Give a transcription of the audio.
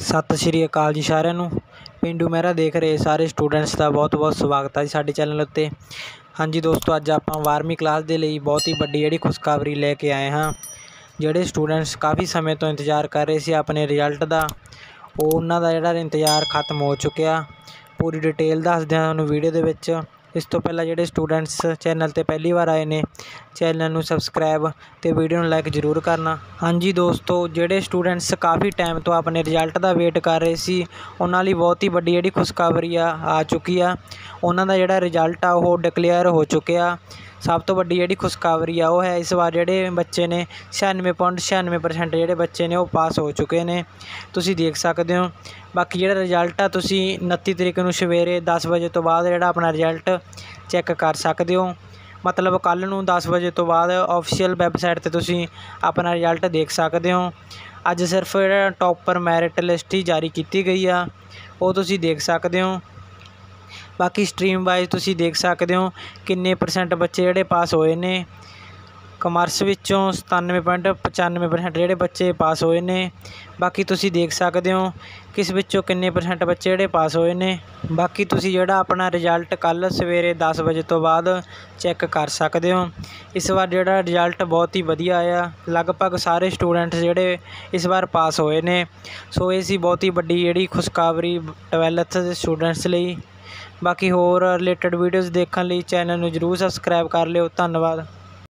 ਸਤਿ ਸ਼੍ਰੀ ਅਕਾਲ ਜੀ ਸਾਰਿਆਂ ਨੂੰ। ਪਿੰਡੂ ਮਹਿਰਾ ਦੇਖ ਰਹੇ ਸਾਰੇ ਸਟੂਡੈਂਟਸ ਦਾ ਬਹੁਤ-ਬਹੁਤ ਸਵਾਗਤ ਹੈ ਜੀ ਸਾਡੇ ਚੈਨਲ ਉੱਤੇ। ਹਾਂਜੀ ਦੋਸਤੋ, ਅੱਜ ਆਪਾਂ 12ਵੀਂ ਕਲਾਸ ਦੇ ਲਈ ਬਹੁਤ ਹੀ ਵੱਡੀ ਜਿਹੜੀ ਖੁਸ਼ਖਬਰੀ ਲੈ ਕੇ ਆਏ ਹਾਂ। ਜਿਹੜੇ ਸਟੂਡੈਂਟਸ ਕਾਫੀ ਸਮੇਂ ਤੋਂ ਇੰਤਜ਼ਾਰ ਕਰ ਰਹੇ ਸੀ ਆਪਣੇ ਰਿਜ਼ਲਟ ਦਾ, ਉਹ ਉਹਨਾਂ ਦਾ ਜਿਹੜਾ ਇੰਤਜ਼ਾਰ ਖਤਮ ਹੋ ਚੁੱਕਿਆ। ਪੂਰੀ ਡਿਟੇਲ ਦੱਸਦੇ ਹਾਂ ਤੁਹਾਨੂੰ ਵੀਡੀਓ ਦੇ ਵਿੱਚ ਇਸ ਤੋਂ ਪਹਿਲਾਂ ਜਿਹੜੇ ਸਟੂਡੈਂਟਸ ਚੈਨਲ ਤੇ ਪਹਿਲੀ ਵਾਰ ਆਏ ਨੇ ਚੈਨਲ ਨੂੰ ਸਬਸਕ੍ਰਾਈਬ ਅਤੇ ਵੀਡੀਓ ਨੂੰ ਲਾਈਕ ਜ਼ਰੂਰ ਕਰਨਾ। ਹਾਂਜੀ ਦੋਸਤੋ, ਜਿਹੜੇ ਸਟੂਡੈਂਟਸ ਕਾਫੀ ਟਾਈਮ ਤੋਂ ਆਪਣੇ ਰਿਜ਼ਲਟ ਦਾ ਵੇਟ ਕਰ ਰਹੇ ਸੀ, ਉਹਨਾਂ ਲਈ ਬਹੁਤ ਹੀ ਵੱਡੀ ਜਿਹੜੀ ਖੁਸ਼ਖਬਰੀ ਆ ਆ ਚੁੱਕੀ ਆ। ਉਹਨਾਂ ਦਾ ਜਿਹੜਾ ਰਿਜ਼ਲਟ ਆ, ਉਹ ਡਿਕਲੇਅਰ ਹੋ ਚੁੱਕਿਆ। ਸਭ ਤੋਂ ਵੱਡੀ ਜਿਹੜੀ ਖੁਸ਼ਖਬਰੀ ਆ ਉਹ ਹੈ ਇਸ ਵਾਰ ਜਿਹੜੇ ਬੱਚੇ ਨੇ 96.96% ਜਿਹੜੇ ਬੱਚੇ ਨੇ ਉਹ ਪਾਸ ਹੋ ਚੁੱਕੇ ਨੇ। ਤੁਸੀਂ ਦੇਖ ਸਕਦੇ ਹੋ। ਬਾਕੀ ਜਿਹੜਾ ਰਿਜ਼ਲਟ ਆ, ਤੁਸੀਂ 29 ਤਰੀਕ ਨੂੰ ਸਵੇਰੇ 10 ਵਜੇ ਤੋਂ ਬਾਅਦ ਜਿਹੜਾ ਆਪਣਾ ਰਿਜ਼ਲਟ ਚੈੱਕ ਕਰ ਸਕਦੇ ਹੋ। ਮਤਲਬ ਕੱਲ ਨੂੰ 10 ਵਜੇ ਤੋਂ ਬਾਅਦ ਆਫੀਸ਼ੀਅਲ ਵੈਬਸਾਈਟ ਤੇ ਤੁਸੀਂ ਆਪਣਾ ਰਿਜ਼ਲਟ ਦੇਖ ਸਕਦੇ ਹੋ। ਅੱਜ ਸਿਰਫ ਜਿਹੜਾ ਟੌਪਰ ਮੈਰਿਟ ਲਿਸਟ ਹੀ ਜਾਰੀ ਕੀਤੀ ਗਈ ਆ। ਉਹ ਤੁਸੀਂ ਦੇਖ ਸਕਦੇ ਹੋ। ਬਾਕੀ ਸਟਰੀਮ ਵਾਈਜ਼ ਤੁਸੀਂ ਦੇਖ ਸਕਦੇ ਹੋ ਕਿੰਨੇ ਪਰਸੈਂਟ ਬੱਚੇ ਜਿਹੜੇ ਪਾਸ ਹੋਏ ਨੇ। ਕਮਰਸ ਵਿੱਚੋਂ 97.95% ਜਿਹੜੇ ਬੱਚੇ ਪਾਸ ਹੋਏ ਨੇ। ਬਾਕੀ ਤੁਸੀਂ ਦੇਖ ਸਕਦੇ ਹੋ ਕਿਸ ਵਿੱਚੋਂ ਕਿੰਨੇ ਪਰਸੈਂਟ ਬੱਚੇ ਜਿਹੜੇ ਪਾਸ ਹੋਏ ਨੇ। ਬਾਕੀ ਤੁਸੀਂ ਜਿਹੜਾ ਆਪਣਾ ਰਿਜ਼ਲਟ ਕੱਲ ਸਵੇਰੇ 10 ਵਜੇ ਤੋਂ ਬਾਅਦ ਚੈੱਕ ਕਰ ਸਕਦੇ ਹੋ। ਇਸ ਵਾਰ ਜਿਹੜਾ ਰਿਜ਼ਲਟ ਬਹੁਤ ਹੀ ਵਧੀਆ ਆਇਆ। ਲਗਭਗ ਸਾਰੇ ਸਟੂਡੈਂਟ ਜਿਹੜੇ ਇਸ ਵਾਰ ਪਾਸ ਹੋਏ ਨੇ। ਸੋ ਇਹ ਸੀ ਬਹੁਤ ਹੀ ਵੱਡੀ ਜਿਹੜੀ ਖੁਸ਼ਖਬਰੀ 12th ਦੇ ਸਟੂਡੈਂਟਸ ਲਈ। ਬਾਕੀ ਹੋਰ ਰਿਲੇਟਡ ਵੀਡੀਓਜ਼ ਦੇਖਣ ਲਈ ਚੈਨਲ ਨੂੰ ਜਰੂਰ ਸਬਸਕ੍ਰਾਈਬ ਕਰ ਲਿਓ। ਧੰਨਵਾਦ।